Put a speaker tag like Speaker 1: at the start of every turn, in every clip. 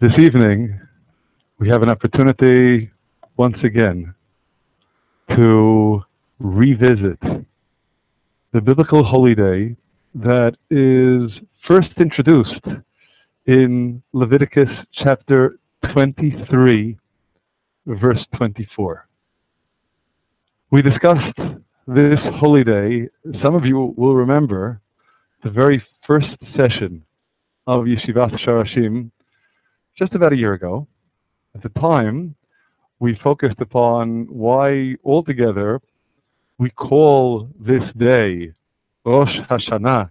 Speaker 1: This evening, we have an opportunity once again to revisit the biblical holy day that is first introduced in Leviticus chapter 23, verse 24. We discussed this holy day. Some of you will remember the very first session of Yeshivath Sharashim just about a year ago. At the time, we focused upon why altogether we call this day Rosh Hashanah,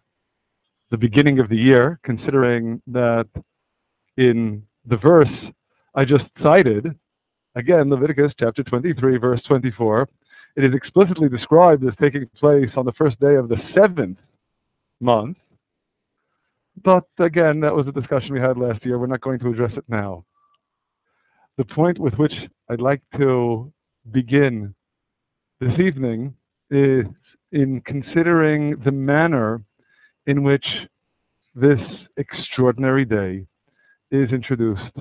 Speaker 1: the beginning of the year, considering that in the verse I just cited, again, Leviticus chapter 23, verse 24, it is explicitly described as taking place on the first day of the seventh month. But again, that was a discussion we had last year. We're not going to address it now. The point with which I'd like to begin this evening is in considering the manner in which this extraordinary day is introduced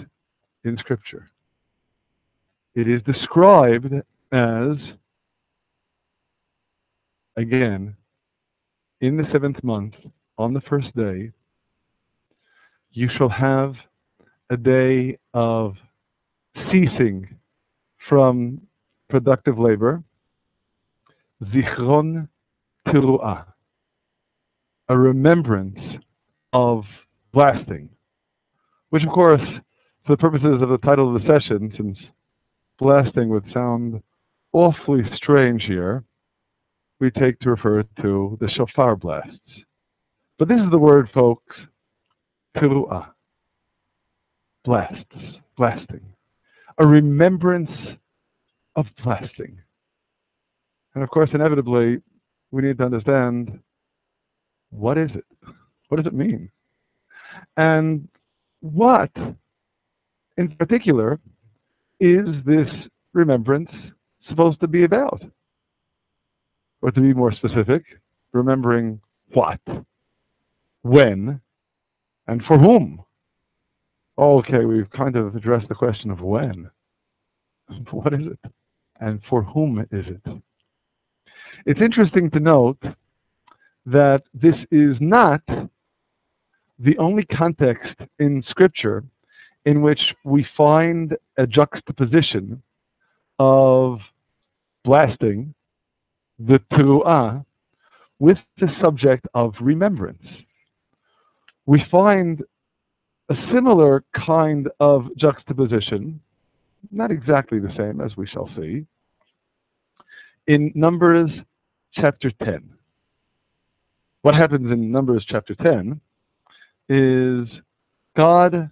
Speaker 1: in Scripture. It is described as, again, in the seventh month, on the first day, you shall have a day of ceasing from productive labor, zichron teruah, a remembrance of blasting, which of course, for the purposes of the title of the session, since blasting would sound awfully strange here, we take to refer to the shofar blasts. But this is the word, folks, teruah, blasts, blasting, a remembrance of blasting. And of course, inevitably, we need to understand what is it? What does it mean? And what, in particular, is this remembrance supposed to be about? Or to be more specific, remembering what, when, and for whom? Okay, we've kind of addressed the question of when. What is it? And for whom is it? It's interesting to note that this is not the only context in Scripture in which we find a juxtaposition of blasting the teruah with the subject of remembrance. We find a similar kind of juxtaposition, not exactly the same as we shall see, in Numbers chapter 10. What happens in Numbers chapter 10 is God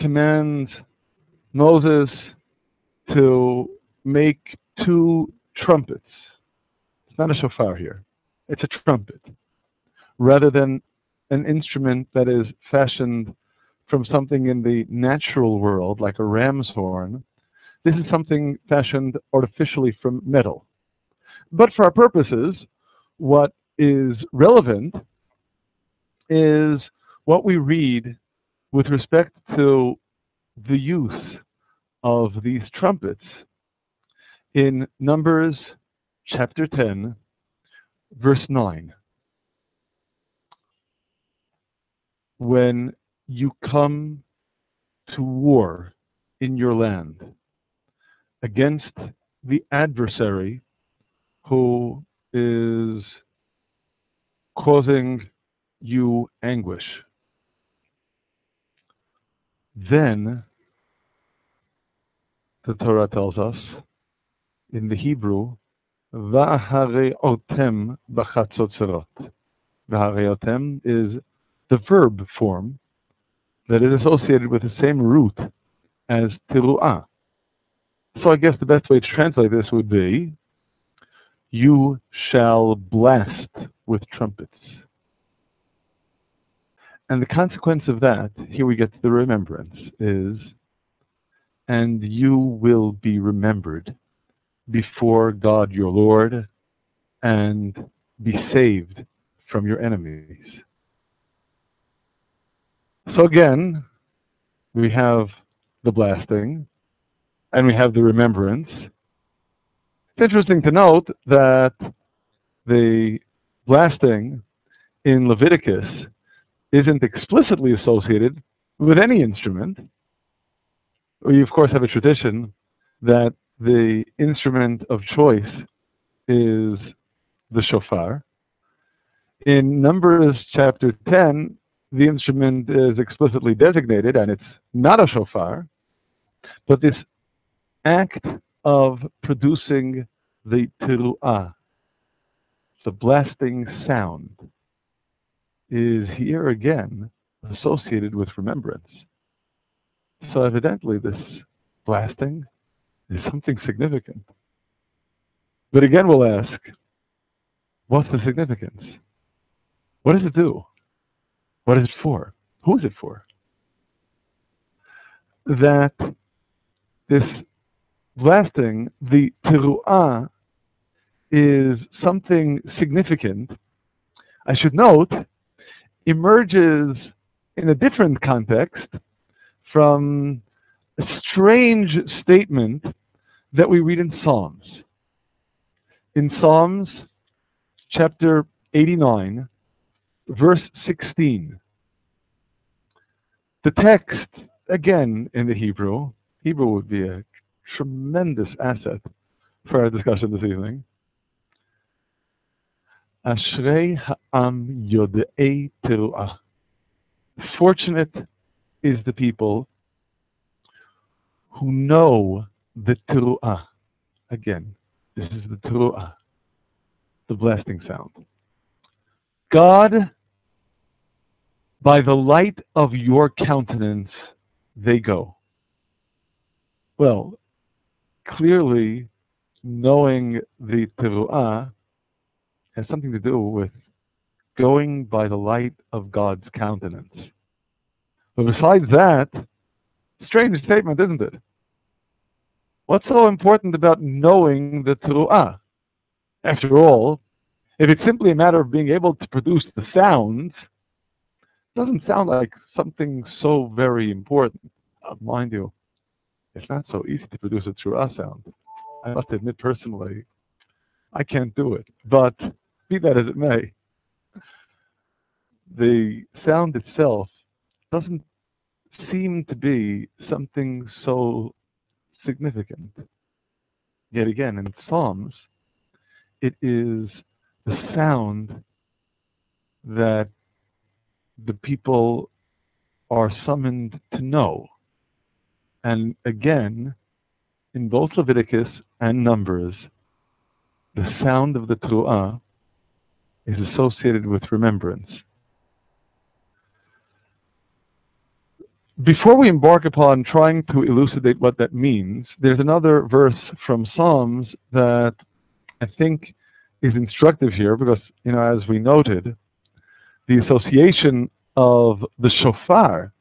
Speaker 1: commands Moses to make two trumpets. It's not a shofar here, it's a trumpet. Rather than an instrument that is fashioned from something in the natural world, like a ram's horn, this is something fashioned artificially from metal. But for our purposes, what is relevant is what we read with respect to the use of these trumpets in Numbers chapter 10, verse 9. When you come to war in your land against the adversary who is causing you anguish, then the Torah tells us in the Hebrew, Va'hareotem b'chatzotzerot. Va'hareotem is the verb form that is associated with the same root as teruah. So I guess the best way to translate this would be, you shall blast with trumpets. And the consequence of that, here we get to the remembrance, is, and you will be remembered before God your Lord and be saved from your enemies. So again, we have the blasting, and we have the remembrance. It's interesting to note that the blasting in Leviticus isn't explicitly associated with any instrument. We, of course, have a tradition that the instrument of choice is the shofar. In Numbers chapter 10, the instrument is explicitly designated, and it's not a shofar, but this act of producing the teruah, the blasting sound, is here again associated with remembrance. So evidently this blasting is something significant. But again we'll ask, what's the significance? What does it do? What is it for? Who is it for? That this blasting, the teruah, is something significant, I should note, emerges in a different context from a strange statement that we read in Psalms. In Psalms chapter 89, verse 16, the text, again in the Hebrew, Hebrew would be a tremendous asset for our discussion this evening. Ashrei ha'am yodei teruah. Fortunate is the people who know the teruah. Again, this is the teruah, the blasting sound. God, by the light of your countenance, they go. Well, clearly, knowing the teruah has something to do with going by the light of God's countenance. But besides that, strange statement, isn't it? What's so important about knowing the teruah? After all, if it's simply a matter of being able to produce the sounds, doesn't sound like something so very important. Uh, mind you, it's not so easy to produce it through a teruah sound. I must admit personally, I can't do it. But be that as it may, the sound itself doesn't seem to be something so significant. Yet again, in Psalms, it is the sound that the people are summoned to know. And again, in both Leviticus and Numbers, the sound of the Teruah is associated with remembrance. Before we embark upon trying to elucidate what that means, there's another verse from Psalms that I think is instructive here because, you know, as we noted, the association of the shofar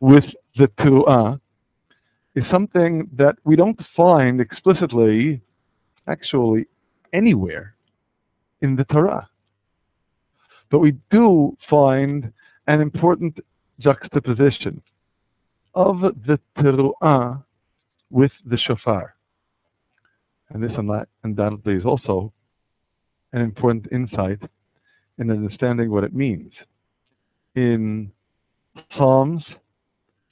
Speaker 1: with the teruah is something that we don't find explicitly, actually, anywhere in the Torah. But we do find an important juxtaposition of the teruah with the shofar. And this undoubtedly is also an important insight in understanding what it means. In Psalms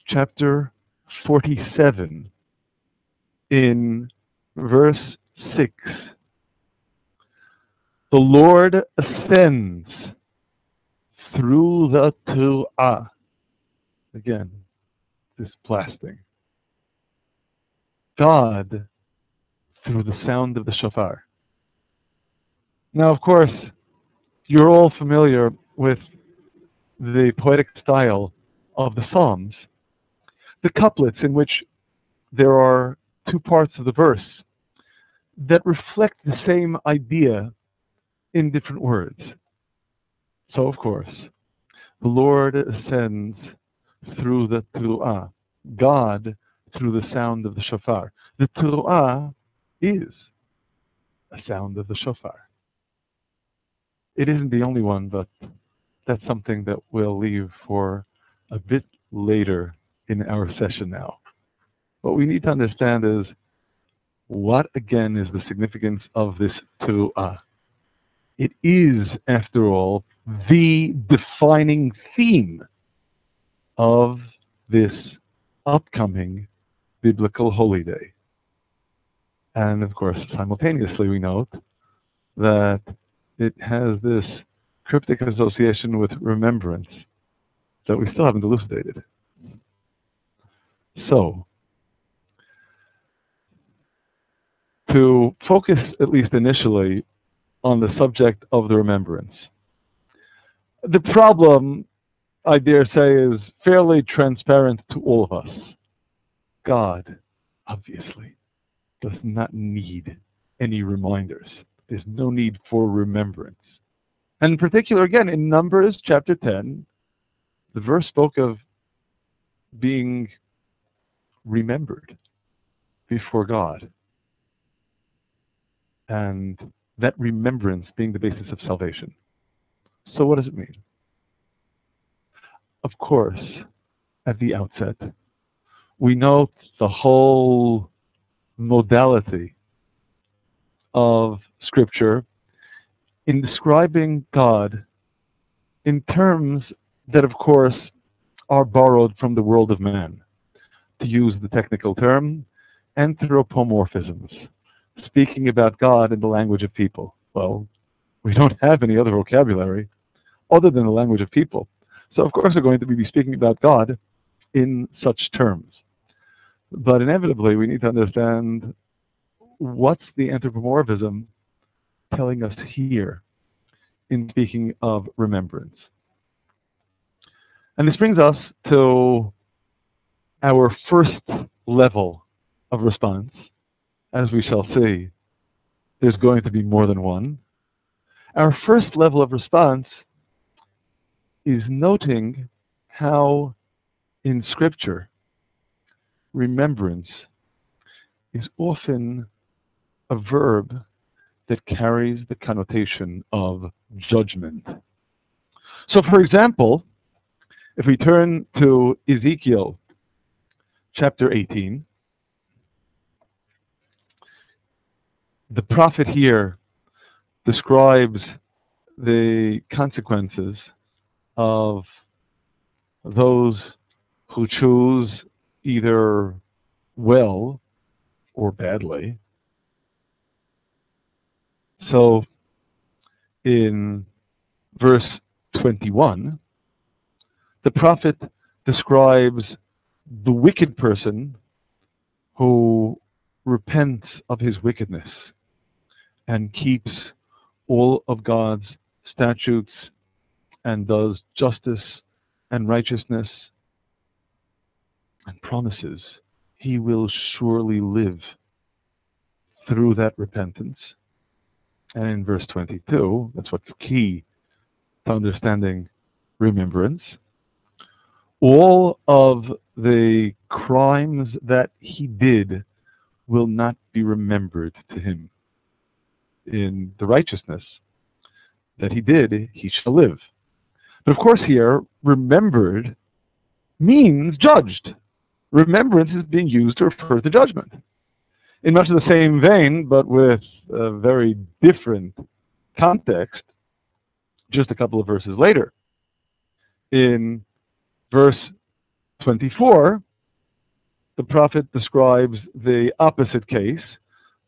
Speaker 1: chapter 47, in verse 6, the Lord ascends through the Teruah. Again, this blasting. God through the sound of the shofar. Now, of course, you're all familiar with the poetic style of the Psalms, the couplets in which there are two parts of the verse that reflect the same idea in different words. So, of course, the Lord ascends through the teruah, God through the sound of the shofar. The teruah is a sound of the shofar. It isn't the only one, but that's something that we'll leave for a bit later in our session now. What we need to understand is what again is the significance of this teruah? It is, after all, the defining theme of this upcoming biblical holy day. And of course, simultaneously, we note that it has this cryptic association with remembrance that we still haven't elucidated. So, to focus at least initially on the subject of the remembrance. The problem, I dare say, is fairly transparent to all of us. God, obviously, does not need any reminders. There's no need for remembrance. And in particular, again, in Numbers chapter 10, the verse spoke of being remembered before God. And that remembrance being the basis of salvation. So, what does it mean? Of course, at the outset, we note the whole modality of Scripture in describing God in terms that, of course, are borrowed from the world of man. To use the technical term, anthropomorphisms, speaking about God in the language of people. Well, we don't have any other vocabulary other than the language of people. So, of course, we're going to be speaking about God in such terms. But inevitably, we need to understand what's the anthropomorphism telling us here in speaking of remembrance. And this brings us to our first level of response. As we shall see, there's going to be more than one. Our first level of response is noting how in Scripture remembrance is often a verb that carries the connotation of judgment. So, for example, if we turn to Ezekiel chapter 18, the prophet here describes the consequences of those who choose either well or badly. So in verse 21, the prophet describes the wicked person who repents of his wickedness and keeps all of God's statutes and does justice and righteousness and promises he will surely live through that repentance. And in verse 22, that's what's key to understanding remembrance all of the crimes that he did will not be remembered to him. In the righteousness that he did, he shall live. But of course, here, remembered means judged. Remembrance is being used to refer to judgment. In much of the same vein, but with a very different context, just a couple of verses later. In verse 24, the prophet describes the opposite case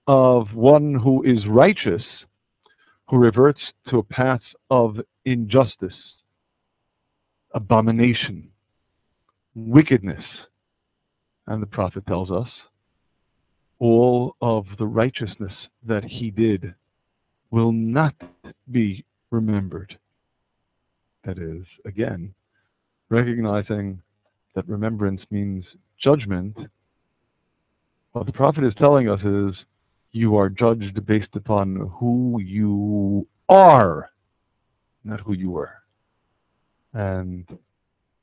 Speaker 1: of one who is righteous, who reverts to a path of injustice, abomination, wickedness. And the prophet tells us all of the righteousness that he did will not be remembered. That is, again, recognizing that remembrance means judgment, what the prophet is telling us is you are judged based upon who you are, not who you were. And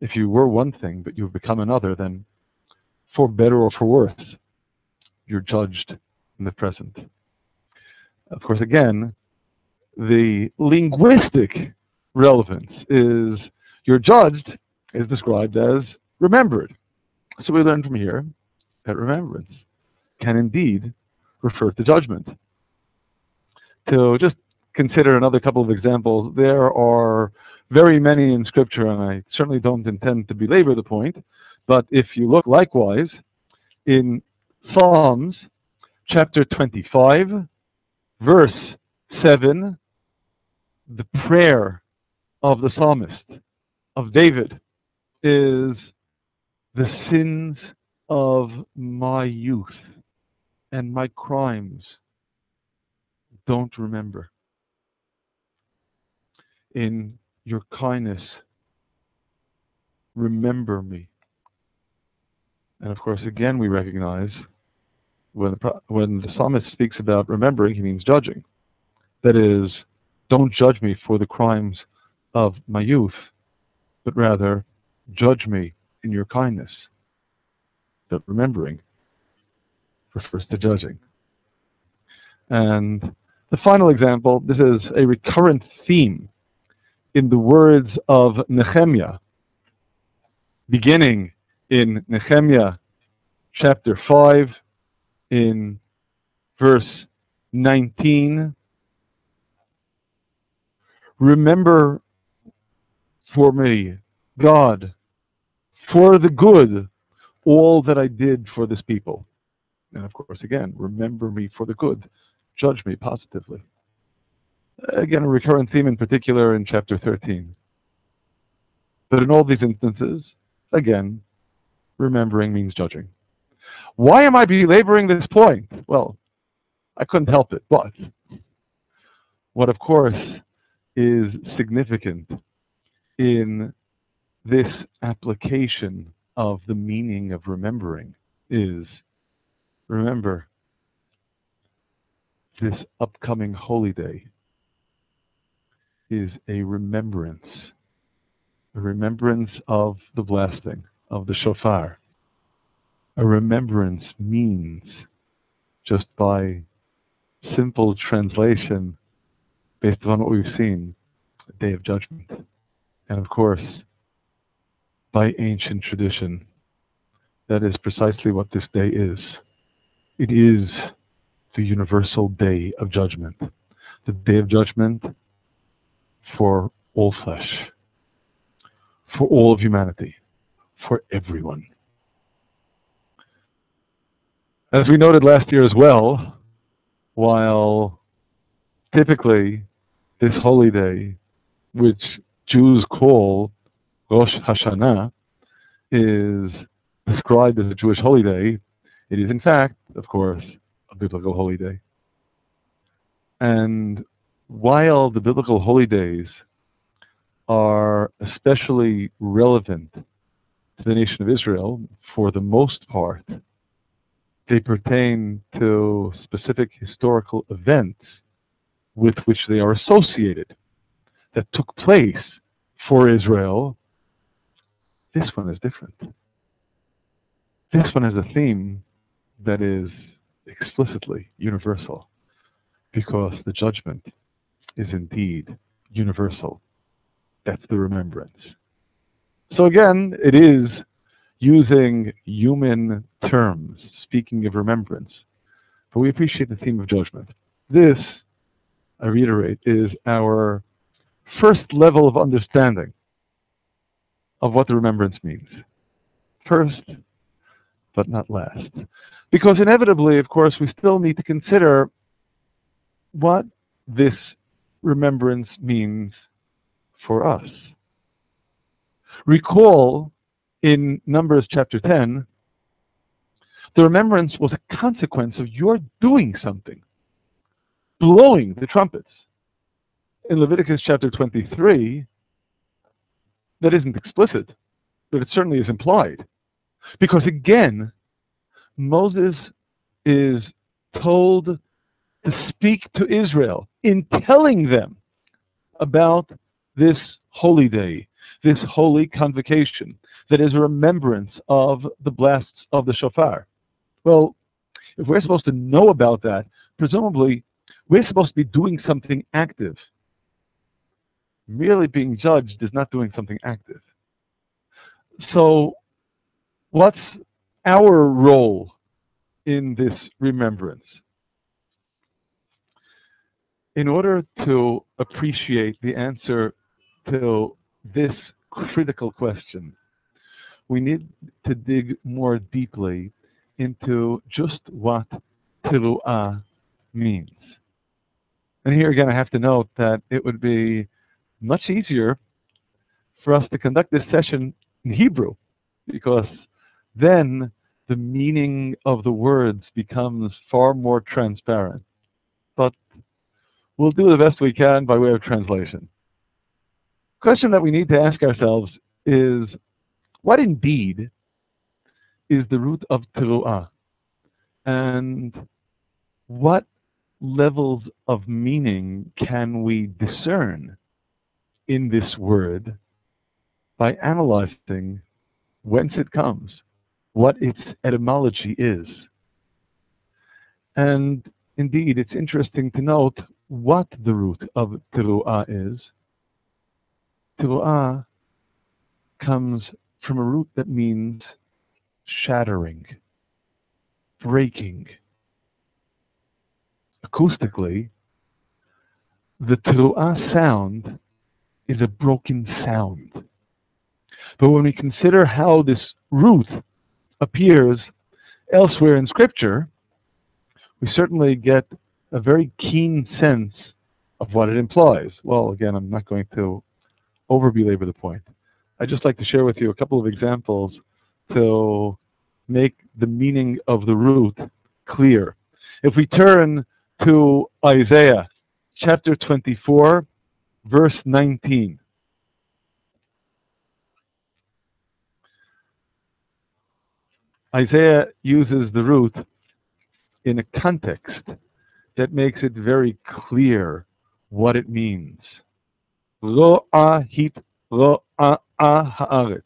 Speaker 1: if you were one thing but you've become another, then for better or for worse, you're judged in the present. Of course, again, the linguistic relevance is you're judged is described as remembered. So we learn from here that remembrance can indeed refer to judgment. To just consider another couple of examples, there are very many in Scripture, and I certainly don't intend to belabor the point, but if you look likewise in Psalms chapter 25, verse 7, the prayer of the psalmist, of David, is the sins of my youth and my crimes don't remember. In your kindness, remember me. And of course, again, we recognize when the, when the psalmist speaks about remembering, he means judging. That is, don't judge me for the crimes of my youth, but rather judge me in your kindness. That remembering refers to judging. And the final example, this is a recurrent theme in the words of Nehemiah, beginning in Nehemiah chapter 5, in verse 19. Remember for me, God, for the good, all that I did for this people. And of course, again, remember me for the good. Judge me positively. Again, a recurrent theme in particular in chapter 13. But in all these instances, again, remembering means judging. Why am I belaboring this point? Well, I couldn't help it, but what, of course, is significant in this application of the meaning of remembering is remember this upcoming holy day is a remembrance, a remembrance of the blasting of the shofar. A remembrance means, just by simple translation, based on what we've seen, a day of judgment. And of course, by ancient tradition, that is precisely what this day is. It is the universal day of judgment, the day of judgment for all flesh, for all of humanity, for everyone. As we noted last year as well, while typically this holy day, which Jews call Rosh Hashanah, is described as a Jewish holy day, it is in fact, of course, a biblical holy day. And while the biblical holy days are especially relevant to the nation of Israel, for the most part, they pertain to specific historical events with which they are associated that took place for Israel. This one is different. This one has a theme that is explicitly universal because the judgment is indeed universal. That's the remembrance. So again, it is using human terms, speaking of remembrance. But we appreciate the theme of judgment. This, I reiterate, is our first level of understanding of what the remembrance means. First, but not last. Because inevitably, of course, we still need to consider what this remembrance means for us. Recall in Numbers chapter 10, the remembrance was a consequence of your doing something, blowing the trumpets. In Leviticus chapter 23, that isn't explicit, but it certainly is implied. Because again, Moses is told to speak to Israel in telling them about this holy day, this holy convocation that is a remembrance of the blasts of the shofar. Well, if we're supposed to know about that, presumably we're supposed to be doing something active. Merely being judged is not doing something active. So what's our role in this remembrance? In order to appreciate the answer to this critical question, we need to dig more deeply into just what teruah means. And here again, I have to note that it would be much easier for us to conduct this session in Hebrew, because then the meaning of the words becomes far more transparent. But we'll do the best we can by way of translation. Question that we need to ask ourselves is what indeed is the root of teruah? And what levels of meaning can we discern in this word by analyzing whence it comes, what its etymology is. And indeed, it's interesting to note what the root of teruah is. Teruah comes from a root that means shattering, breaking. Acoustically, the teruah sound is a broken sound. But when we consider how this root appears elsewhere in Scripture, we certainly get a very keen sense of what it implies. Well, again, I'm not going to over belabor the point. I'd just like to share with you a couple of examples to make the meaning of the root clear. If we turn to Isaiah chapter 24, verse 19. Isaiah uses the root in a context that makes it very clear what it means. Hit ro'a haaretz.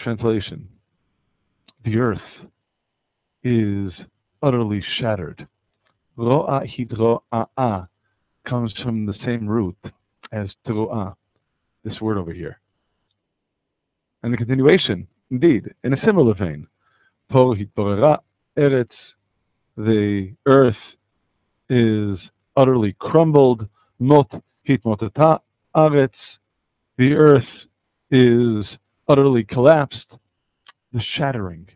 Speaker 1: Translation The earth is utterly shattered. Ro'a hit ro'a comes from the same root as teruah, this word over here. And the continuation Indeed, in a similar vein, Por hitporera eretz, the earth is utterly crumbled. Mot hitmotata aretz, the earth is utterly collapsed. The shattering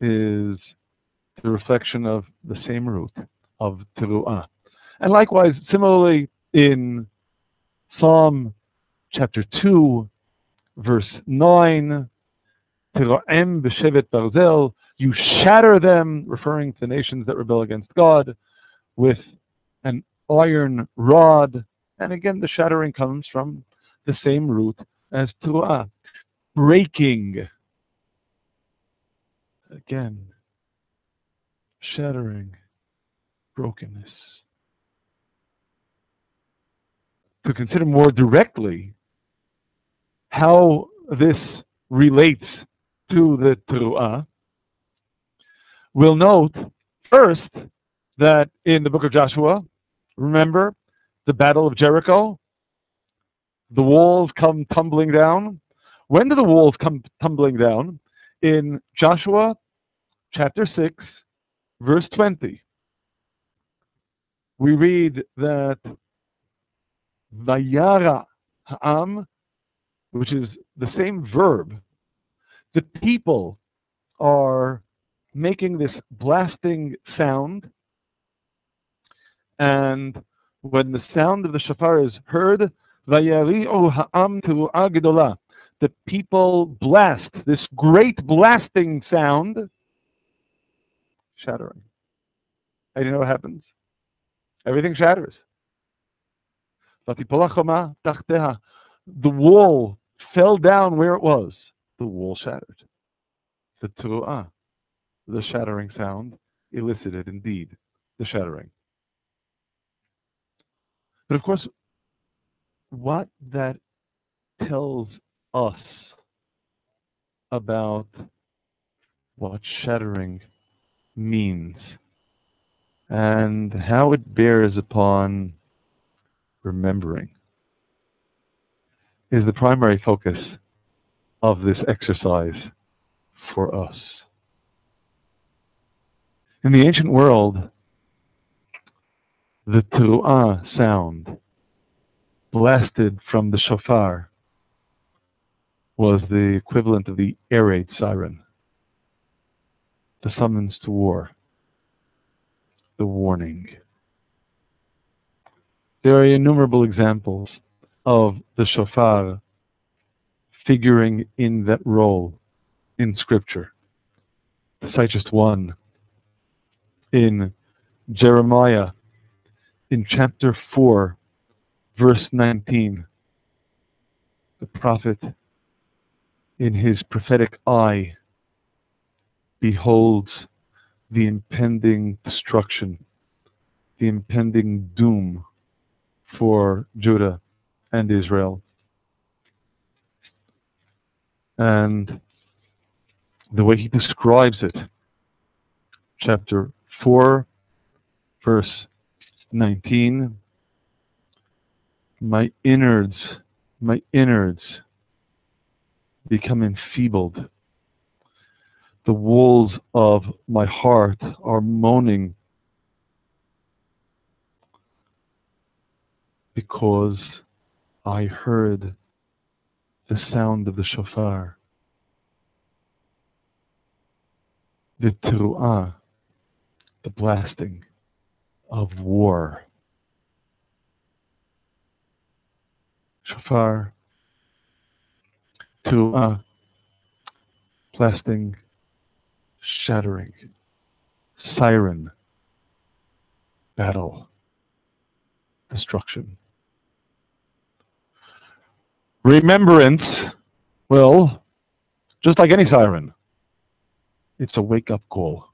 Speaker 1: is the reflection of the same root of teruah. And likewise, similarly in Psalm chapter 2, verse 9, Tiro'em b'shevet barzel, you shatter them, referring to nations that rebel against God, with an iron rod. And again, the shattering comes from the same root as teruah, breaking. Again, shattering, brokenness. To consider more directly how this relates to the Teruah, we'll note first that in the book of Joshua, remember the battle of Jericho? The walls come tumbling down. When do the walls come tumbling down? In Joshua chapter 6, verse 20. We read that Vayara Ha'am which is the same verb, the people are making this blasting sound. And when the sound of the shofar is heard, the people blast this great blasting sound, shattering. And you know what happens? Everything shatters the wall fell down where it was. The wall shattered. The teruah, the shattering sound, elicited indeed the shattering. But of course, what that tells us about what shattering means and how it bears upon remembering is the primary focus of this exercise for us. In the ancient world, the teruah sound blasted from the shofar was the equivalent of the air raid siren, the summons to war, the warning. There are innumerable examples of the shofar figuring in that role in Scripture. Cite just one, in Jeremiah, in chapter 4, verse 19, the prophet, in his prophetic eye, beholds the impending destruction, the impending doom for Judah and Israel. And the way he describes it, chapter 4, verse 19, my innards, my innards become enfeebled. The walls of my heart are moaning because I heard the sound of the shofar. The teruah, the blasting of war. Shofar, teruah, blasting, shattering, siren, battle, destruction. Remembrance, well, just like any siren, it's a wake up call.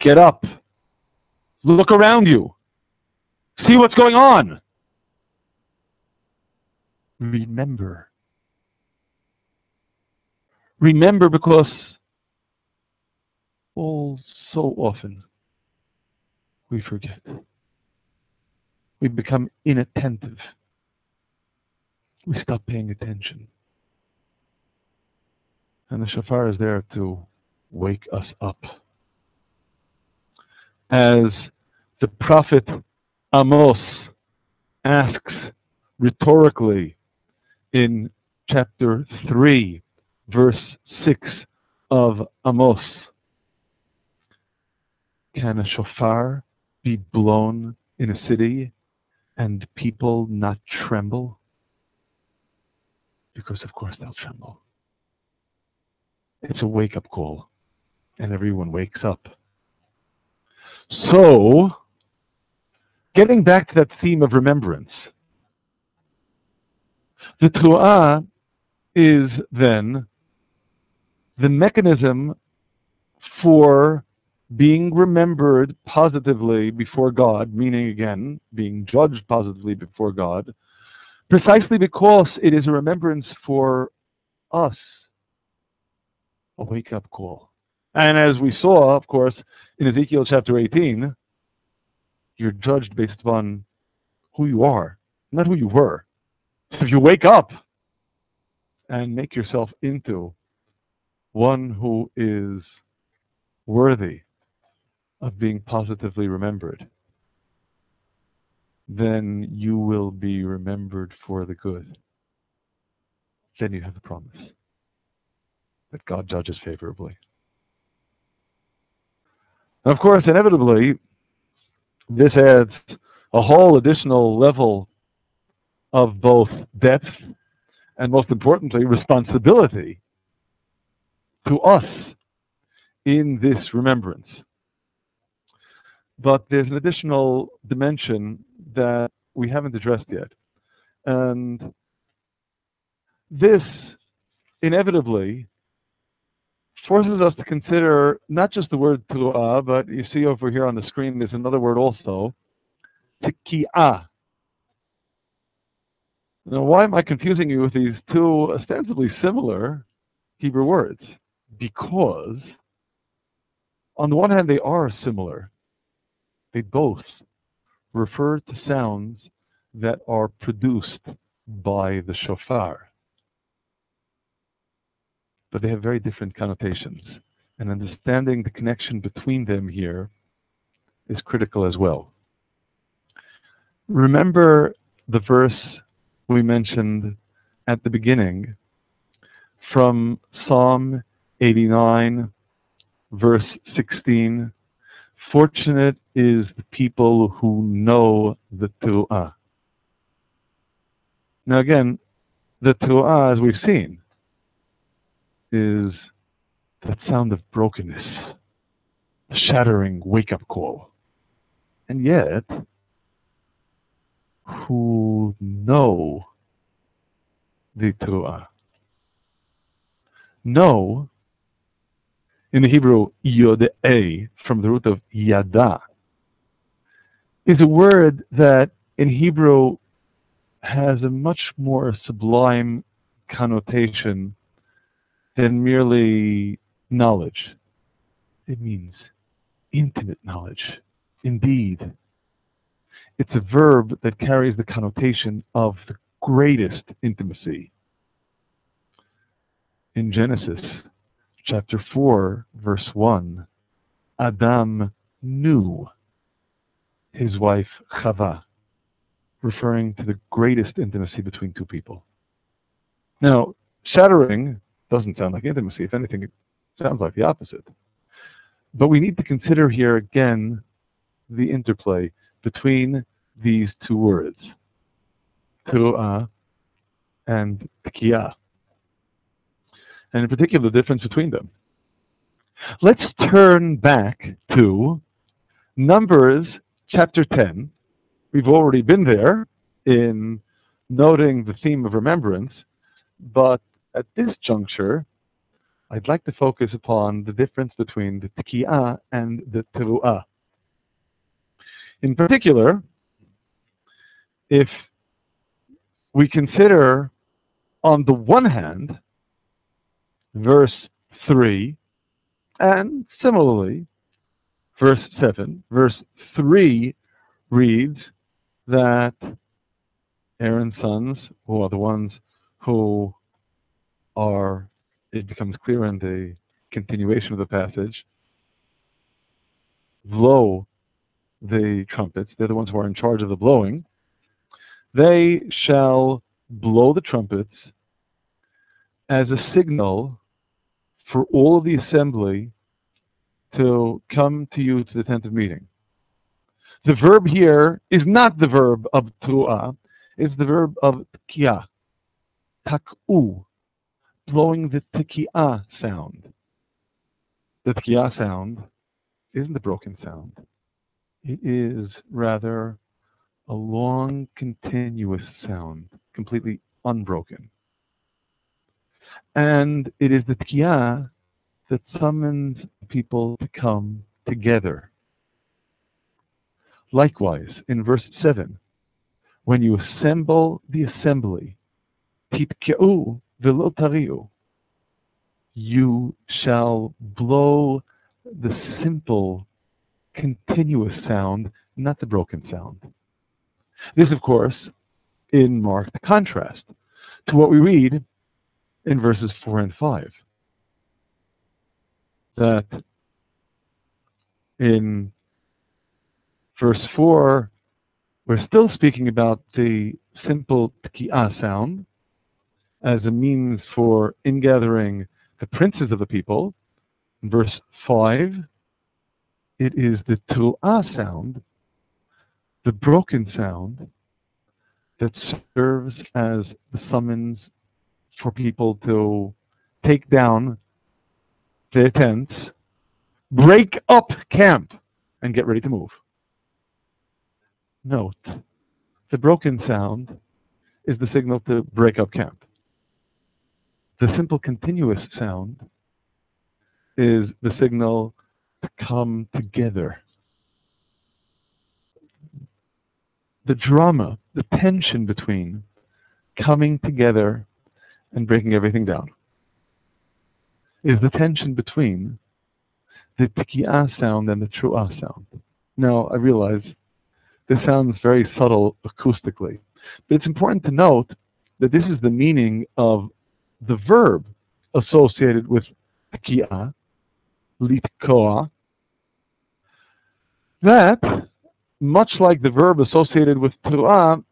Speaker 1: Get up. Look around you. See what's going on. Remember. Remember because all so often we forget. We become inattentive. We stop paying attention. And the shofar is there to wake us up. As the prophet Amos asks rhetorically in chapter 3, verse 6 of Amos Can a shofar be blown in a city and people not tremble? Because, of course, they'll tremble. It's a wake up call, and everyone wakes up. So, getting back to that theme of remembrance, the Teruah is then the mechanism for being remembered positively before God, meaning again, being judged positively before God, precisely because it is a remembrance for us, a wake up call. And as we saw, of course, in Ezekiel chapter 18, you're judged based upon who you are, not who you were. So if you wake up and make yourself into one who is worthy of being positively remembered, then you will be remembered for the good. Then you have the promise that God judges favorably. And of course, inevitably, this adds a whole additional level of both depth and, most importantly, responsibility to us in this remembrance. But there's an additional dimension that we haven't addressed yet. And this inevitably forces us to consider not just the word teruah, but you see over here on the screen there's another word also, tiki'ah. Now, why am I confusing you with these two ostensibly similar Hebrew words? Because, on the one hand, they are similar. They both refer to sounds that are produced by the shofar. But they have very different connotations. And understanding the connection between them here is critical as well. Remember the verse we mentioned at the beginning from Psalm 89, verse 16. Fortunate is the people who know the Teruah. Now again, the Teruah, as we've seen, is that sound of brokenness, a shattering wake-up call. And yet, who know the Teruah. Know, in the Hebrew, yod'e, from the root of yada, is a word that in Hebrew has a much more sublime connotation than merely knowledge. It means intimate knowledge. Indeed, it's a verb that carries the connotation of the greatest intimacy. In Genesis chapter 4, verse 1, Adam knew his wife Chava, referring to the greatest intimacy between two people. Now, shattering doesn't sound like intimacy. If anything, it sounds like the opposite. But we need to consider here again the interplay between these two words, teruah and tkiyah, and in particular the difference between them. Let's turn back to Numbers chapter 10. We've already been there in noting the theme of remembrance, but at this juncture, I'd like to focus upon the difference between the tkiyah and the teru'ah. In particular, if we consider, on the one hand, verse 3, and similarly, verse 7, verse 3 reads that Aaron's sons, who are the ones who are, it becomes clear in the continuation of the passage, blow the trumpets. They're the ones who are in charge of the blowing. They shall blow the trumpets as a signal for all of the assembly to come to you to the tent of meeting. The verb here is not the verb of tru'ah, it's the verb of tkiah, tak'u, blowing the tkiah sound. The tkiah sound isn't a broken sound. It is rather a long, continuous sound, completely unbroken. And it is the tkiyah that summons people to come together. Likewise, in verse 7, when you assemble the assembly, titkeu velotariu, you shall blow the simple, continuous sound, not the broken sound. This, of course, in marked contrast to what we read in verses 4 and 5. That in verse 4, we're still speaking about the simple tki'ah sound as a means for ingathering the princes of the people. In verse 5, it is the teruah sound the broken sound that serves as the summons for people to take down their tents, break up camp, and get ready to move. Note, the broken sound is the signal to break up camp. The simple continuous sound is the signal to come together. the drama, the tension between coming together and breaking everything down is the tension between the tiki'ah sound and the tru'ah sound. Now, I realize this sounds very subtle acoustically, but it's important to note that this is the meaning of the verb associated with tki'ah, litkoa, that, much like the verb associated with teruah,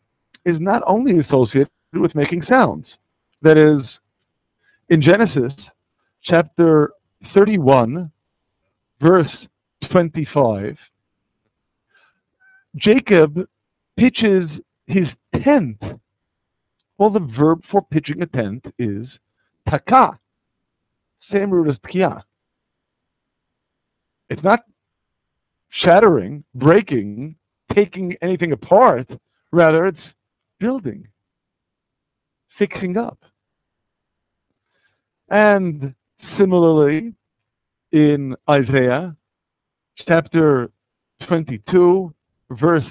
Speaker 1: is not only associated with making sounds. That is, in Genesis chapter 31, verse 25, Jacob pitches his tent. Well, the verb for pitching a tent is taka, same root as tkiah. It's not shattering, breaking, taking anything apart. Rather, it's building, fixing up. And similarly, in Isaiah chapter 22, verse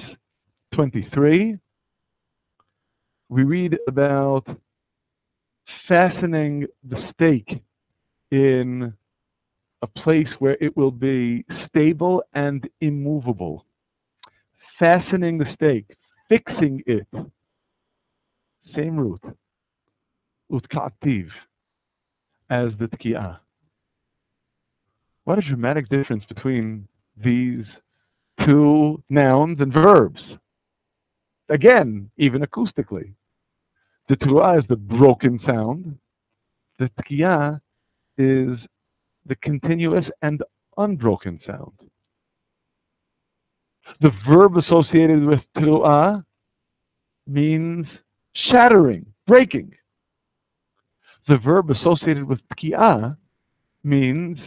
Speaker 1: 23, we read about fastening the stake in a place where it will be stable and immovable. Fastening the stake, fixing it. Same root. Utkaktiv as the tki'ah. What a dramatic difference between these two nouns and verbs. Again, even acoustically. The teruah is the broken sound. The tki'ah is the continuous and unbroken sound. The verb associated with teruah means shattering, breaking. The verb associated with tki'ah means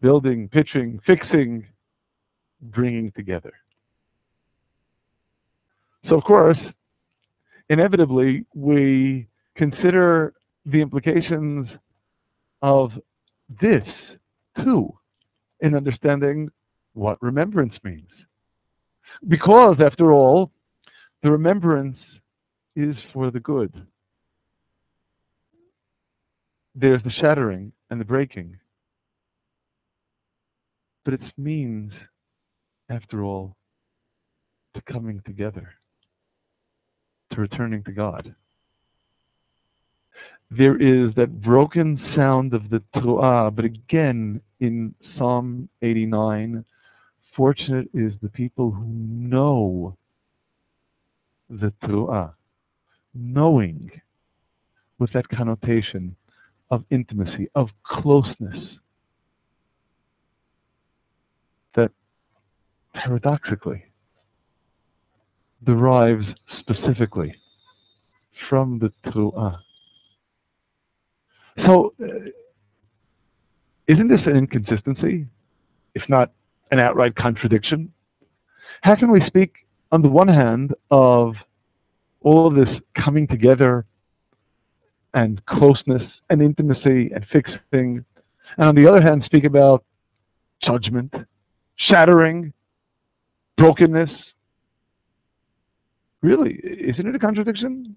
Speaker 1: building, pitching, fixing, bringing together. So, of course, inevitably, we consider the implications of this too in understanding what remembrance means. Because, after all, the remembrance is for the good. There's the shattering and the breaking. But it means, after all, to coming together, to returning to God. There is that broken sound of the Teruah, but again in Psalm 89, fortunate is the people who know the Teruah, knowing with that connotation of intimacy, of closeness, that paradoxically derives specifically from the Teruah. So, uh, isn't this an inconsistency, if not an outright contradiction? How can we speak, on the one hand, of all of this coming together and closeness and intimacy and fixing, and on the other hand, speak about judgment, shattering, brokenness? Really, isn't it a contradiction?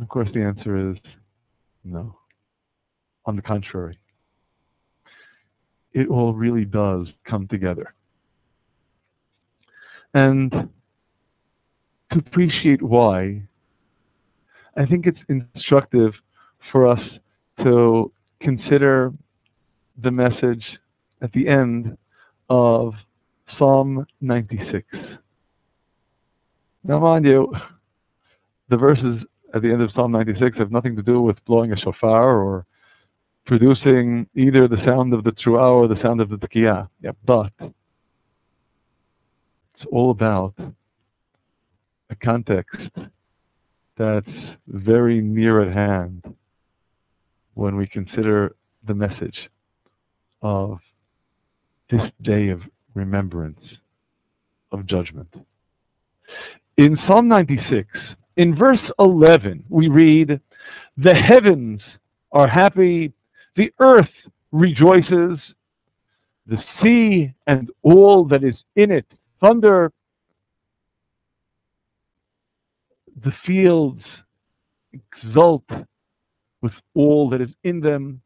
Speaker 1: Of course, the answer is no. On the contrary, it all really does come together. And to appreciate why, I think it's instructive for us to consider the message at the end of Psalm 96. Now, mind you, the verses at the end of Psalm 96 have nothing to do with blowing a shofar or producing either the sound of the teruah or the sound of the tkiah. Yeah, but it's all about a context that's very near at hand when we consider the message of this day of remembrance, of judgment. In Psalm 96, in verse 11, we read, The heavens are happy, the earth rejoices, the sea and all that is in it thunder, the fields exult with all that is in them.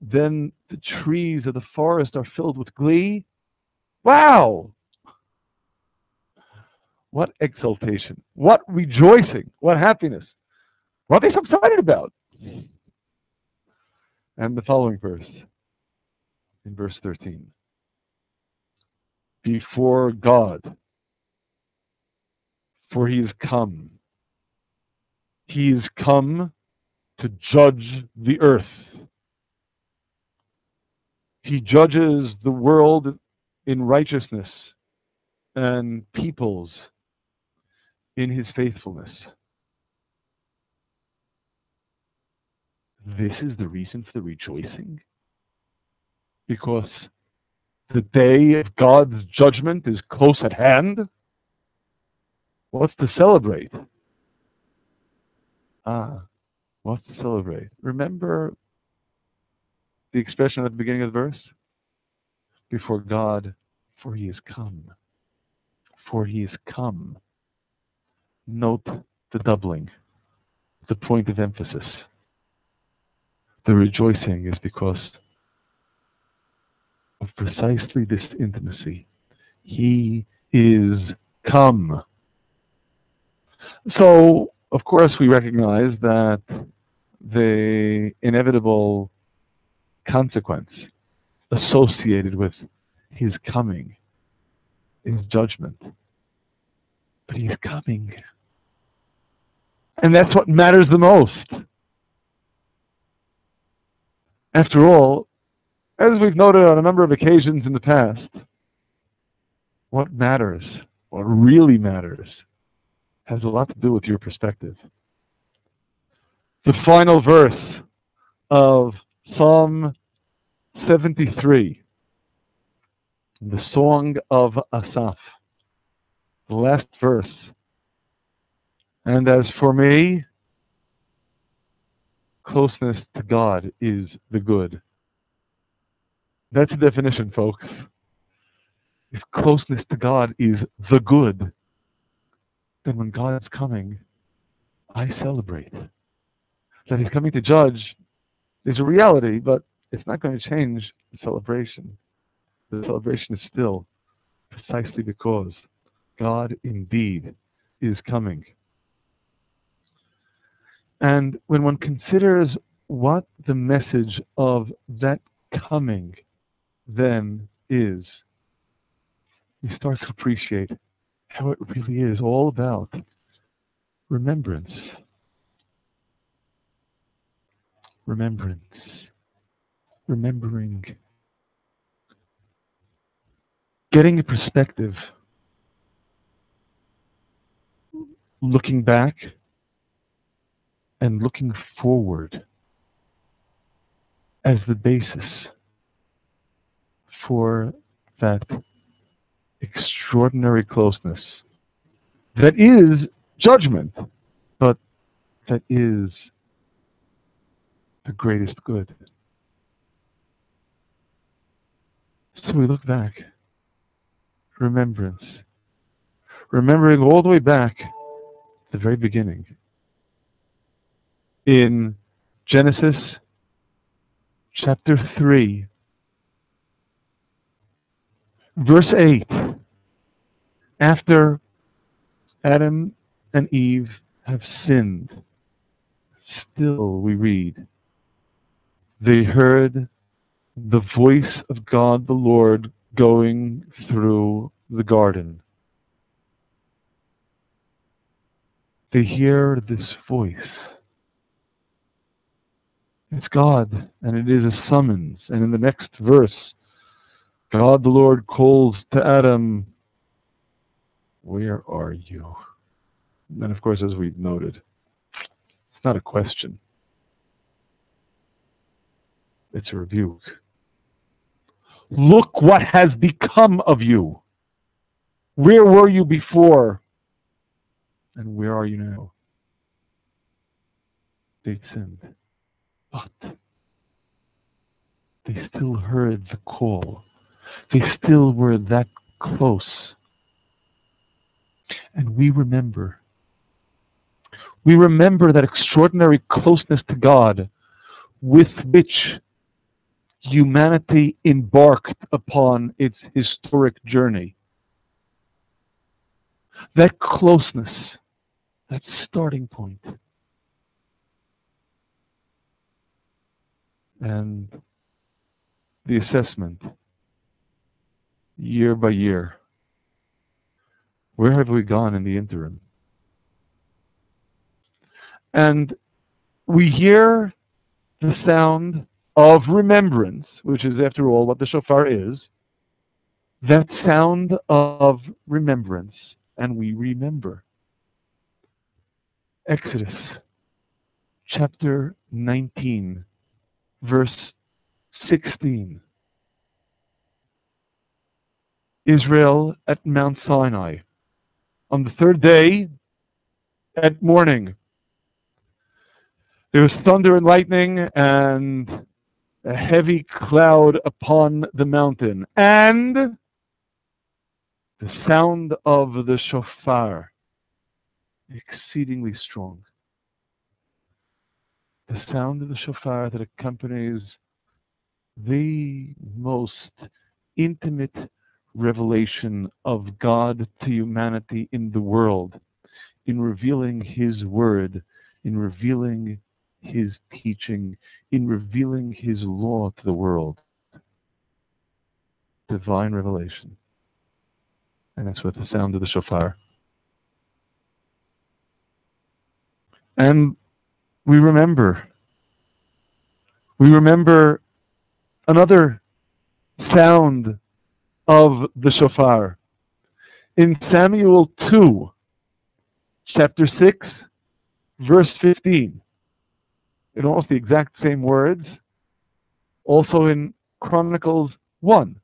Speaker 1: Then the trees of the forest are filled with glee. Wow! What exultation. What rejoicing. What happiness. What are they so excited about? And the following verse, in verse 13. Before God, for he is come. He is come to judge the earth. He judges the world in righteousness and peoples in his faithfulness. This is the reason for the rejoicing? Because the day of God's judgment is close at hand? What's to celebrate? Ah, what's to celebrate? Remember the expression at the beginning of the verse? Before God, for he is come. For he is come. Note the doubling, the point of emphasis. The rejoicing is because of precisely this intimacy. He is come. So, of course, we recognize that the inevitable consequence associated with his coming is judgment. But he's coming. And that's what matters the most. After all, as we've noted on a number of occasions in the past, what matters, what really matters, has a lot to do with your perspective. The final verse of Psalm 73, the Song of Asaph, the last verse. And as for me, closeness to God is the good. That's the definition, folks. If closeness to God is the good, then when God is coming, I celebrate. That He's coming to judge is a reality, but it's not going to change the celebration. The celebration is still precisely because God indeed is coming. And when one considers what the message of that coming then is, we start to appreciate how it really is all about remembrance. Remembrance. Remembering. Getting a perspective. Looking back and looking forward as the basis for that extraordinary closeness that is judgment, but that is the greatest good. So we look back, remembrance, remembering all the way back to the very beginning in Genesis chapter 3, verse 8. After Adam and Eve have sinned, still we read, they heard the voice of God the Lord going through the garden. They hear this voice it's God, and it is a summons. And in the next verse, God the Lord calls to Adam, Where are you? And of course, as we've noted, it's not a question, it's a rebuke. Look what has become of you. Where were you before? And where are you now? They sinned. But they still heard the call. They still were that close. And we remember. We remember that extraordinary closeness to God with which humanity embarked upon its historic journey. That closeness, that starting point and the assessment year by year. Where have we gone in the interim? And we hear the sound of remembrance, which is, after all, what the shofar is. That sound of remembrance, and we remember. Exodus chapter 19, verse 16. Israel at Mount Sinai. On the third day, at morning, there was thunder and lightning and a heavy cloud upon the mountain, and the sound of the shofar, exceedingly strong. The sound of the shofar that accompanies the most intimate revelation of God to humanity in the world, in revealing His Word, in revealing His teaching, in revealing His law to the world. Divine revelation. And that's with the sound of the shofar. And we remember. We remember another sound of the shofar. In Samuel 2, chapter 6, verse 15, in almost the exact same words, also in Chronicles 1,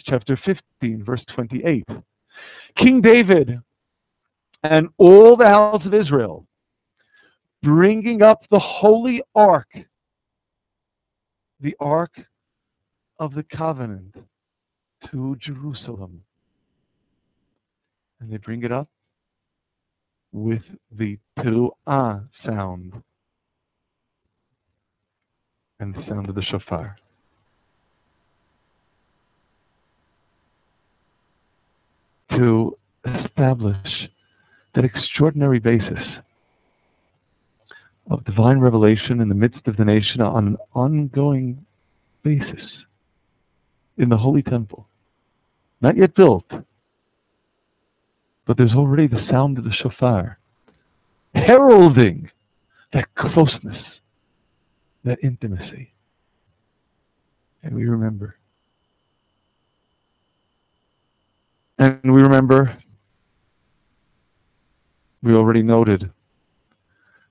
Speaker 1: chapter 15, verse 28. King David and all the house of Israel bringing up the holy ark, the ark of the covenant to Jerusalem. And they bring it up with the teruah sound and the sound of the shofar. To establish that extraordinary basis of divine revelation in the midst of the nation on an ongoing basis in the Holy Temple. Not yet built, but there's already the sound of the shofar heralding that closeness, that intimacy. And we remember. And we remember, we already noted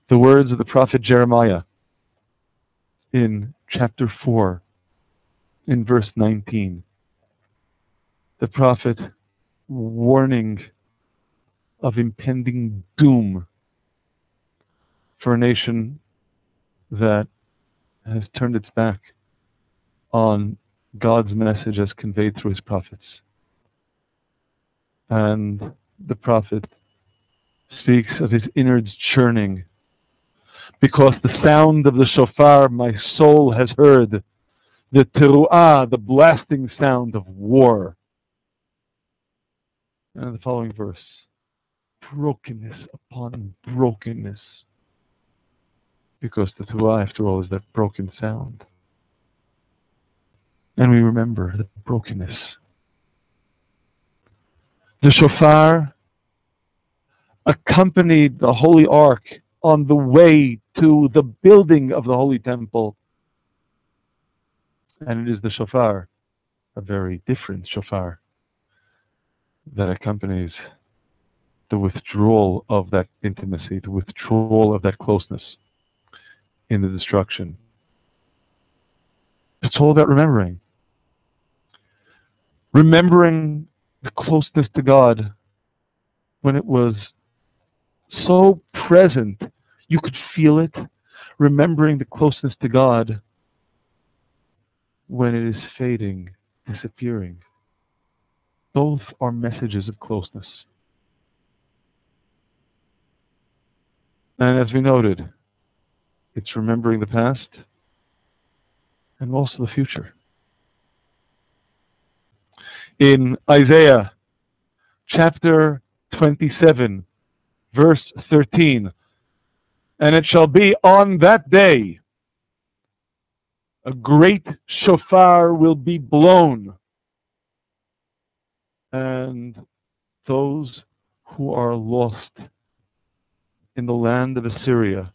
Speaker 1: the words of the prophet Jeremiah in chapter 4, in verse 19. The prophet warning of impending doom for a nation that has turned its back on God's message as conveyed through his prophets. And the prophet speaks of his innards churning because the sound of the shofar my soul has heard, the teruah, the blasting sound of war. And the following verse brokenness upon brokenness. Because the teruah, after all, is that broken sound. And we remember the brokenness. The shofar accompanied the holy ark on the way to the building of the Holy Temple. And it is the shofar, a very different shofar, that accompanies the withdrawal of that intimacy, the withdrawal of that closeness in the destruction. It's all about remembering. Remembering the closeness to God when it was so present you could feel it, remembering the closeness to God when it is fading, disappearing. Both are messages of closeness. And as we noted, it's remembering the past and also the future. In Isaiah chapter 27, verse 13, and it shall be on that day a great shofar will be blown, and those who are lost in the land of Assyria,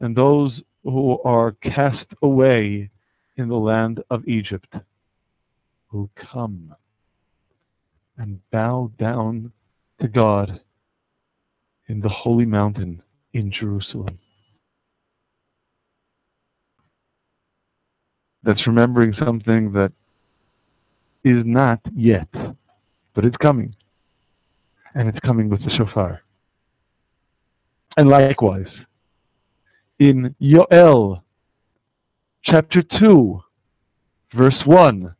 Speaker 1: and those who are cast away in the land of Egypt will come and bow down to God in the holy mountain in Jerusalem. That's remembering something that is not yet, but it's coming. And it's coming with the shofar. And likewise, in Yoel chapter 2, verse 1,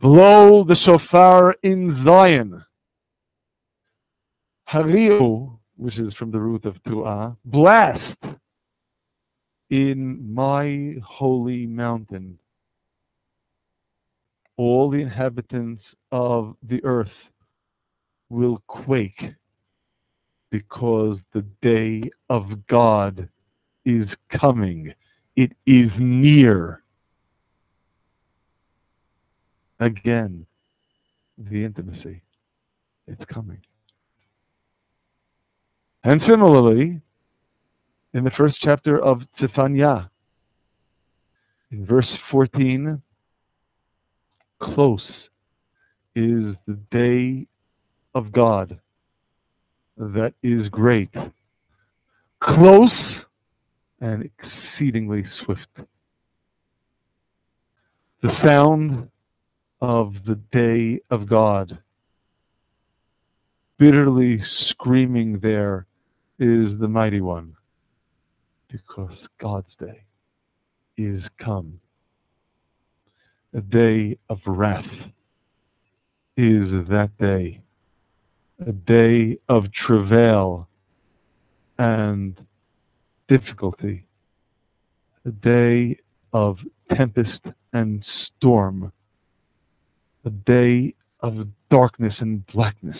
Speaker 1: blow the shofar in Zion. Hariu, which is from the root of teruah, blessed in my holy mountain. All the inhabitants of the earth will quake because the day of God is coming. It is near. Again, the intimacy. It's coming. And similarly, in the first chapter of Tzefanya, in verse 14, close is the day of God that is great, close and exceedingly swift. The sound of the day of God, bitterly screaming there, is the mighty one, because God's day is come. A day of wrath is that day, a day of travail and difficulty, a day of tempest and storm, a day of darkness and blackness,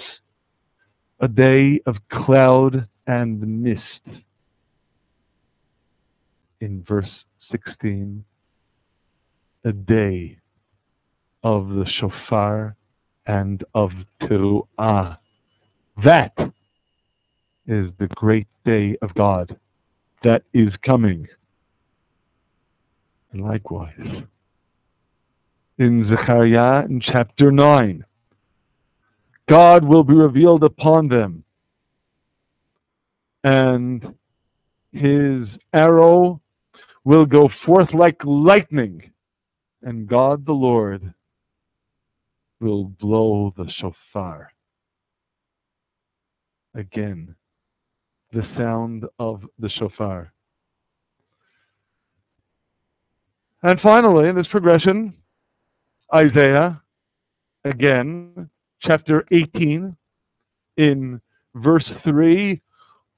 Speaker 1: a day of cloud and the mist. In verse 16, a day of the shofar and of teruah. That is the great day of God that is coming. And likewise, in Zechariah in chapter 9, God will be revealed upon them, and his arrow will go forth like lightning, and God the Lord will blow the shofar. Again, the sound of the shofar. And finally, in this progression, Isaiah, again, chapter 18, in verse 3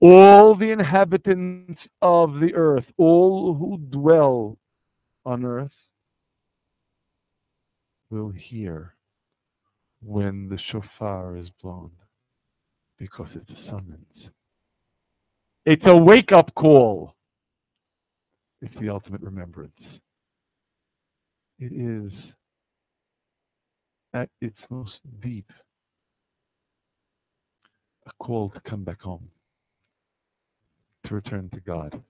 Speaker 1: all the inhabitants of the earth, all who dwell on earth, will hear when the shofar is blown because it's a summons. It's a wake up call. It's the ultimate remembrance. It is at its most deep a call to come back home, to return to God.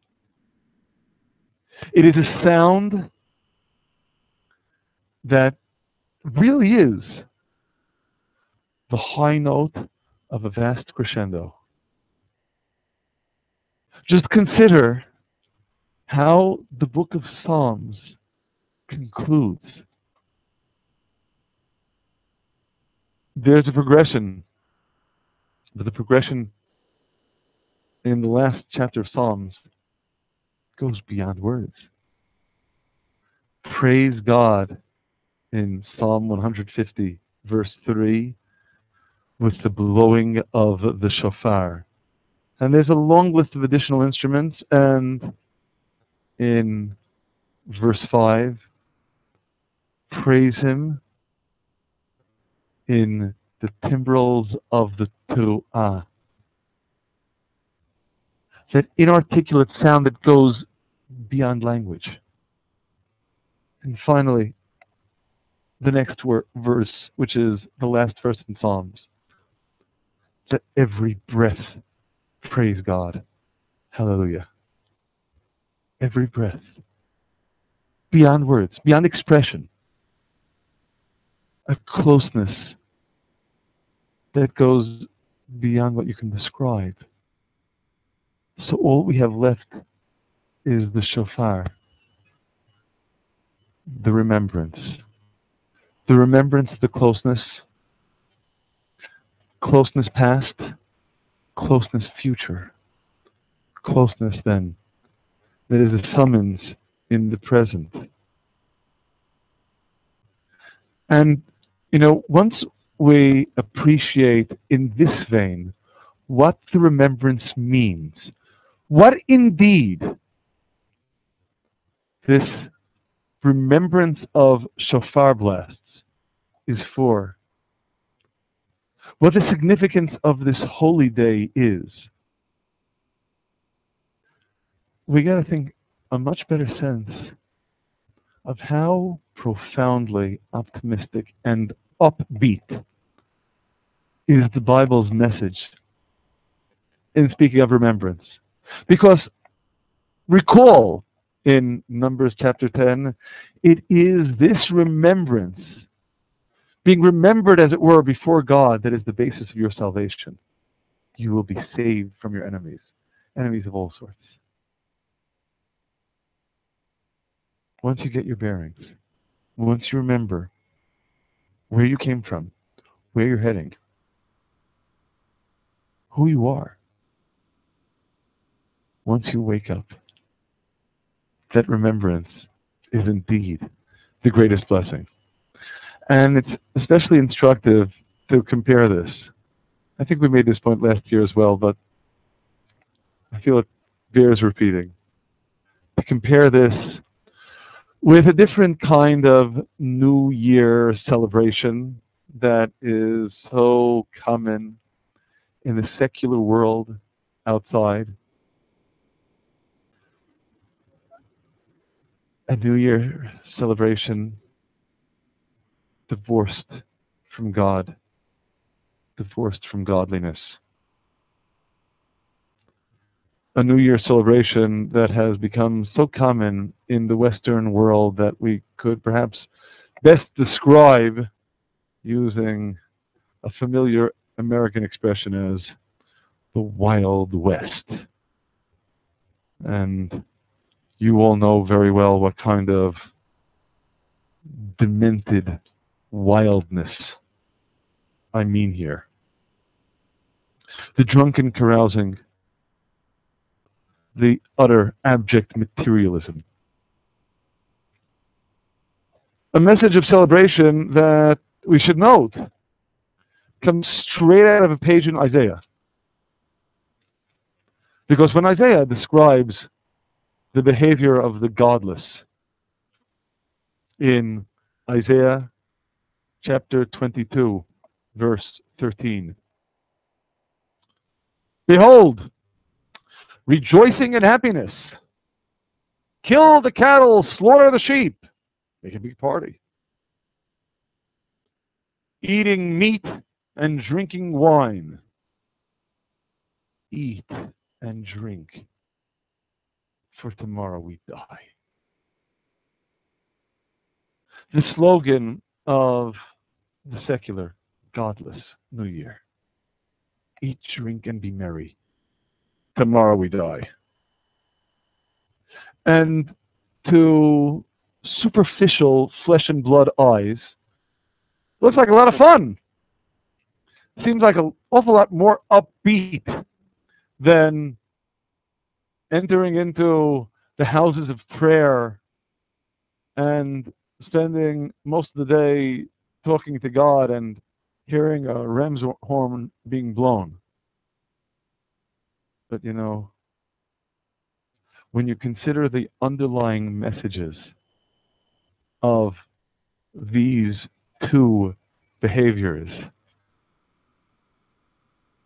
Speaker 1: It is a sound that really is the high note of a vast crescendo. Just consider how the book of Psalms concludes. There's a progression, but the progression in the last chapter of Psalms goes beyond words. Praise God in Psalm 150, verse 3 with the blowing of the shofar. And there's a long list of additional instruments, and in verse 5, praise him in the timbrels of the teruah. That inarticulate sound that goes beyond language. And finally, the next wor- verse, which is the last verse in Psalms. Let every breath praise God. Hallelujah. Every breath. Beyond words, beyond expression. A closeness that goes beyond what you can describe. So all we have left is the shofar, the remembrance. The remembrance the closeness, closeness past, closeness future, closeness then, that is a summons in the present. And, you know, once we appreciate in this vein what the remembrance means, what indeed this remembrance of shofar blasts is for, what the significance of this holy day is, we got to think a much better sense of how profoundly optimistic and upbeat is the Bible's message in speaking of remembrance. Because recall in Numbers chapter 10, it is this remembrance, being remembered as it were before God, that is the basis of your salvation. You will be saved from your enemies, enemies of all sorts. Once you get your bearings, once you remember where you came from, where you're heading, who you are, once you wake up, that remembrance is indeed the greatest blessing. And it's especially instructive to compare this. I think we made this point last year as well, but I feel it bears repeating. To compare this with a different kind of New Year celebration that is so common in the secular world outside. A New Year celebration divorced from God, divorced from godliness. A New Year celebration that has become so common in the Western world that we could perhaps best describe using a familiar American expression as the Wild West. And you all know very well what kind of demented wildness I mean here. The drunken carousing, the utter abject materialism. A message of celebration that we should note comes straight out of a page in Isaiah. Because when Isaiah describes the behavior of the godless in Isaiah chapter 22, verse 13. Behold, rejoicing and happiness. Kill the cattle, slaughter the sheep. Make a big party. Eating meat and drinking wine. Eat and drink, for tomorrow we die. The slogan of the secular, godless New Year eat, drink, and be merry. Tomorrow we die. And to superficial flesh and blood eyes, looks like a lot of fun. Seems like an awful lot more upbeat than entering into the houses of prayer and spending most of the day talking to God and hearing a ram's horn being blown. But you know, when you consider the underlying messages of these two behaviors,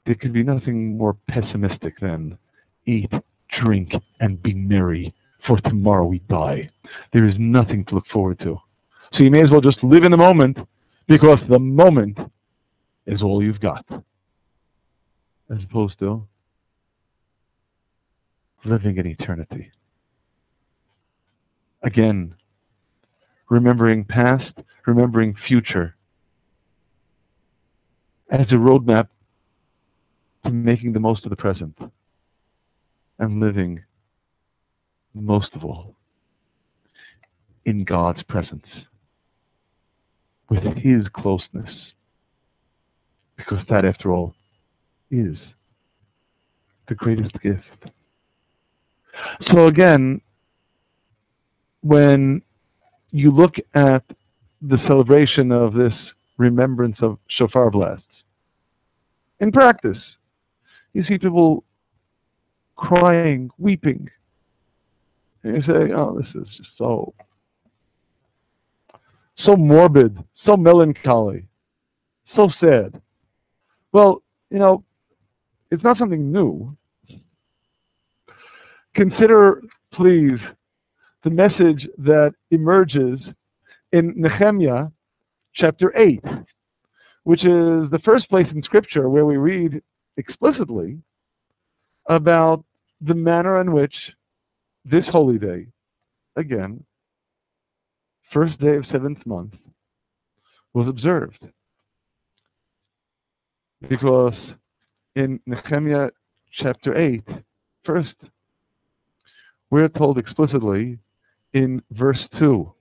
Speaker 1: there can be nothing more pessimistic than eat, drink, and be merry, for tomorrow we die. There is nothing to look forward to. So you may as well just live in the moment because the moment is all you've got. As opposed to living in eternity. Again, remembering past, remembering future as a roadmap to making the most of the present and living most of all in God's presence with His closeness. Because that, after all, is the greatest gift. So, again, when you look at the celebration of this remembrance of shofar blasts, in practice, you see people crying, weeping. And you say, oh, this is just so, so morbid, so melancholy, so sad. Well, you know, it's not something new. Consider, please, the message that emerges in Nehemiah chapter 8, which is the first place in Scripture where we read explicitly about the manner in which this holy day, again, first day of seventh month, was observed. Because in Nehemiah chapter 8, first, we're told explicitly in verse 2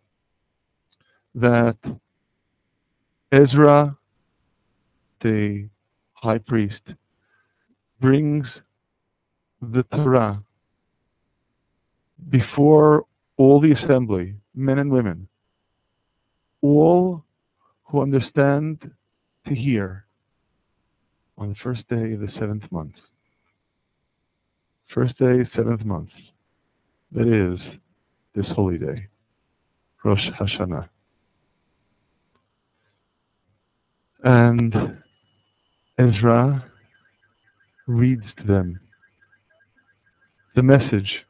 Speaker 1: that Ezra, the high priest, brings the Torah before all the assembly, men and women, all who understand to hear on the first day of the seventh month. First day, seventh month. That is this holy day, Rosh Hashanah. And Ezra reads to them the message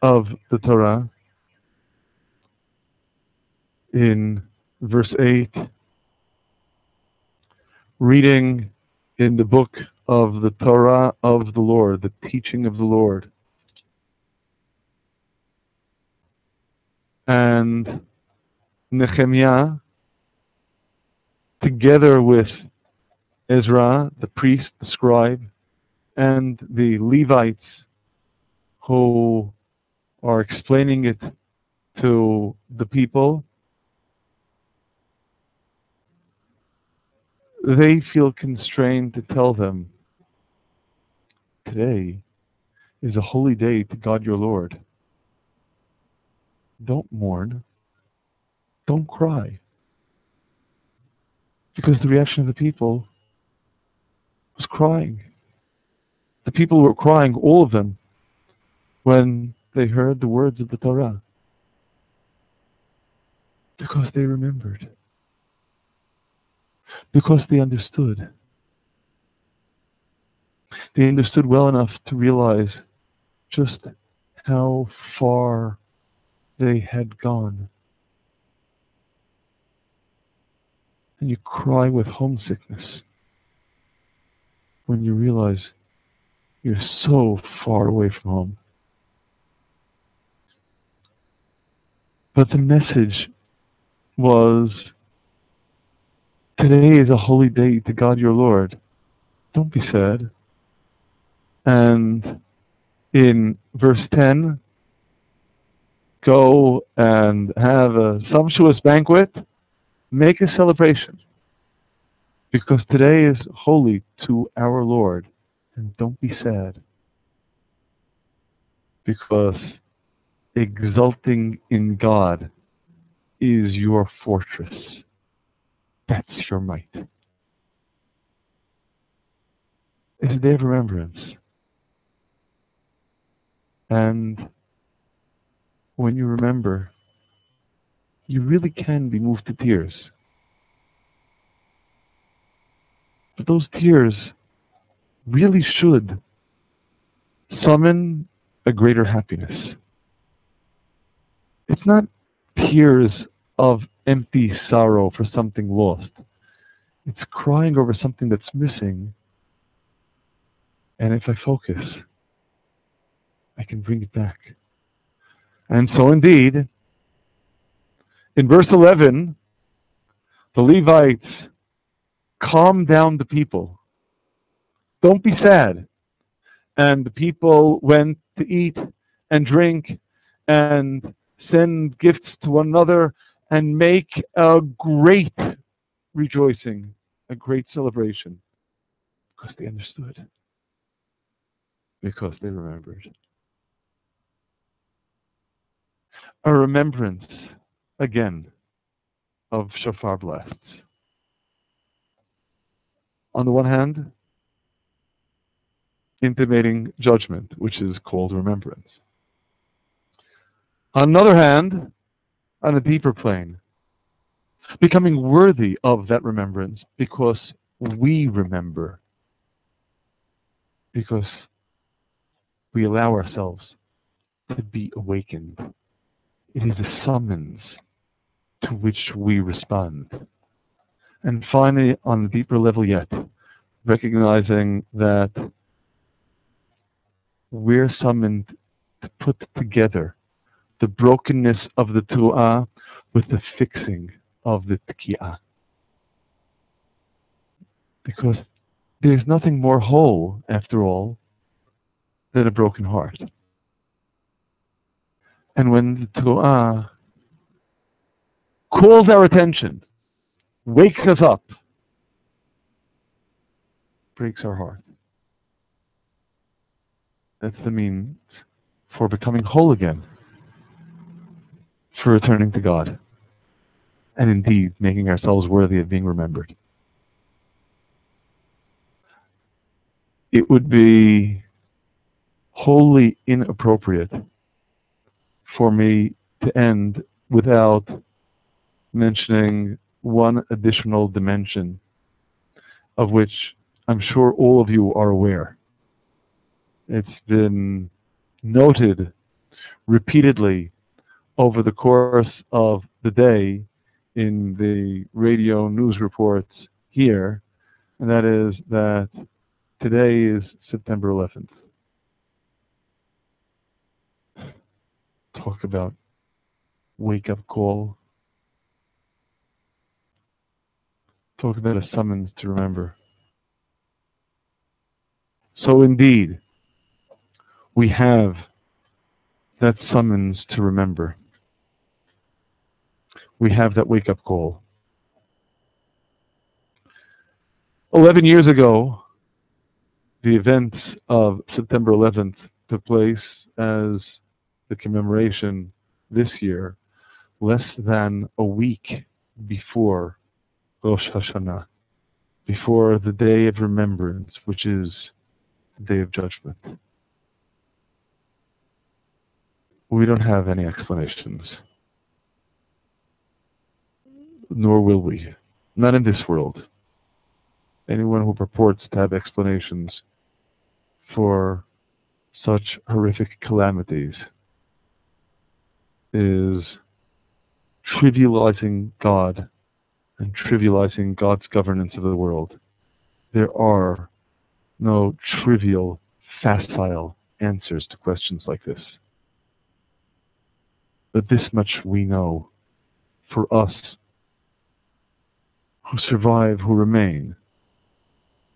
Speaker 1: of the Torah in verse 8, reading in the book of the Torah of the Lord, the teaching of the Lord. And Nehemiah, together with Ezra, the priest, the scribe, and the Levites who are explaining it to the people, they feel constrained to tell them today is a holy day to God your Lord. Don't mourn. Don't cry. Because the reaction of the people was crying. The people were crying, all of them, when they heard the words of the Torah. Because they remembered. Because they understood. They understood well enough to realize just how far they had gone. And you cry with homesickness when you realize you're so far away from home. But the message was today is a holy day to God your Lord. Don't be sad. And in verse 10, go and have a sumptuous banquet, make a celebration. Because today is holy to our Lord. And don't be sad. Because exulting in God is your fortress. That's your might. It's a day of remembrance. And when you remember, you really can be moved to tears. But those tears really should summon a greater happiness. It's not tears of empty sorrow for something lost. It's crying over something that's missing. And if I focus, I can bring it back. And so, indeed, in verse 11, the Levites calm down the people. Don't be sad. And the people went to eat and drink and send gifts to one another and make a great rejoicing, a great celebration, because they understood, because they remembered. A remembrance, again, of shofar blasts. On the one hand, intimating judgment, which is called remembrance. On the other hand, on a deeper plane, becoming worthy of that remembrance because we remember, because we allow ourselves to be awakened. It is a summons to which we respond. And finally, on a deeper level yet, recognizing that we're summoned to put together the brokenness of the teruah with the fixing of the tekiah. Because there's nothing more whole, after all, than a broken heart. And when the teruah calls our attention, wakes us up, breaks our heart. That's the means for becoming whole again, for returning to God, and indeed making ourselves worthy of being remembered. It would be wholly inappropriate for me to end without mentioning one additional dimension of which I'm sure all of you are aware. It's been noted repeatedly over the course of the day in the radio news reports here, and that is that today is September 11th. Talk about wake up call. Talk about a summons to remember. So, indeed, we have that summons to remember. We have that wake up call. Eleven years ago, the events of September 11th took place as the commemoration this year, less than a week before Rosh Hashanah, before the day of remembrance, which is the day of judgment. We don't have any explanations, nor will we. Not in this world. Anyone who purports to have explanations for such horrific calamities is trivializing God and trivializing God's governance of the world. There are no trivial, facile answers to questions like this. But this much we know for us who survive, who remain.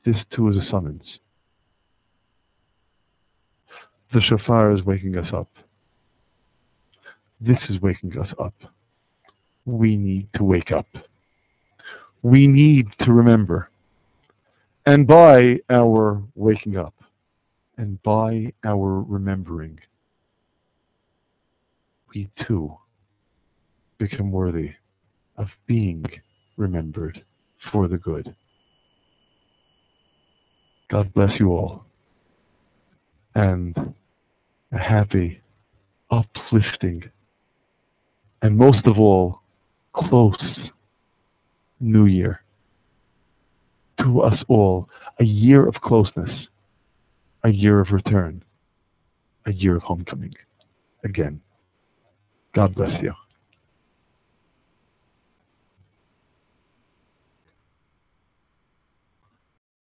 Speaker 1: This too is a summons. The shofar is waking us up. This is waking us up. We need to wake up. We need to remember. And by our waking up, and by our remembering, we too become worthy of being remembered for the good. God bless you all. And a happy, uplifting, and most of all, close new year. To us all, a year of closeness, a year of return, a year of homecoming again. God bless you.